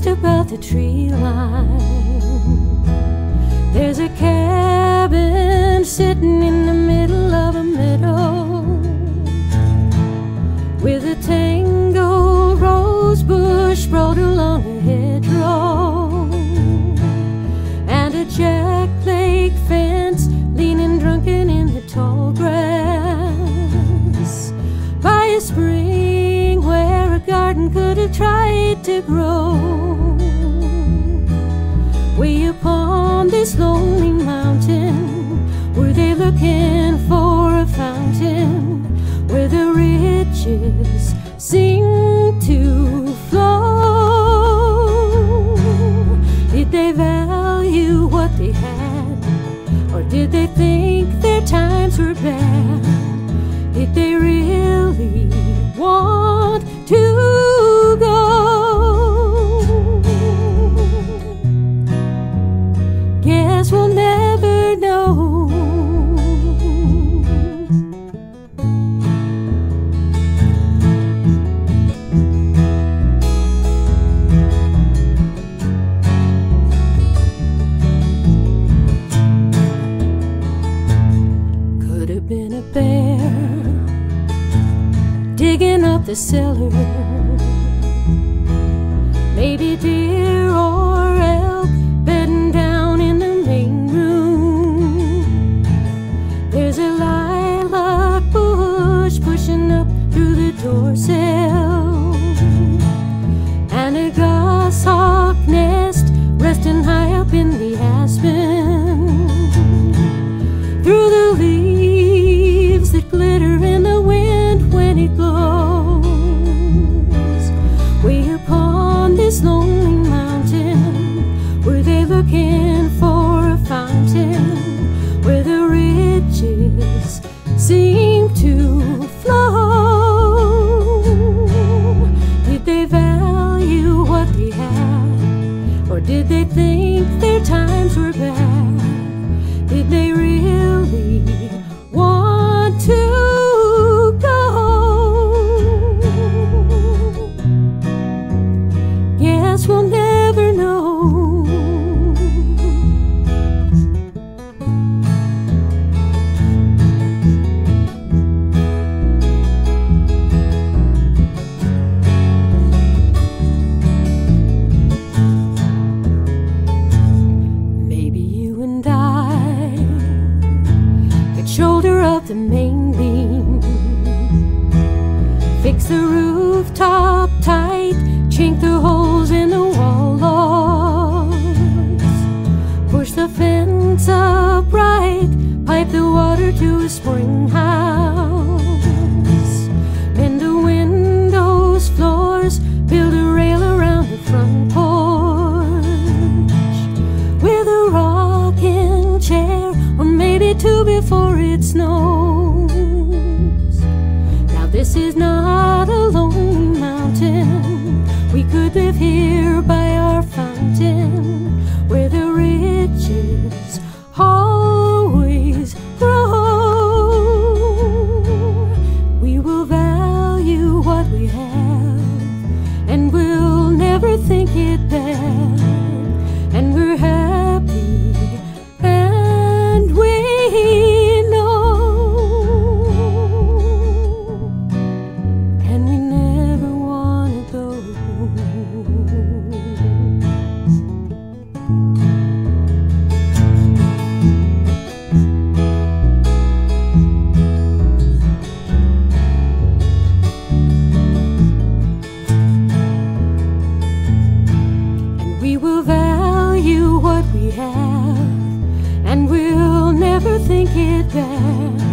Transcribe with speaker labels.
Speaker 1: just above the tree line, there's a cabin sitting in the middle of a meadow with a rose along a hedgerow and a jack lake fence leaning drunken in the tall grass by a spring where a garden could have tried to grow. Way upon this lonely mountain, were they looking for a fountain value what they had, or did they think their times were bad? Did they really want digging up the cellar. Maybe dear or looking for a fountain where the riches seem up the main beam, fix the rooftop tight, chink the holes in the wall logs, push the fence up right, pipe the water to a spring two before it snows. Now, this is not a will value what we have, and we'll never think it bad.